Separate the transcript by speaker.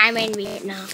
Speaker 1: I'm in Vietnam.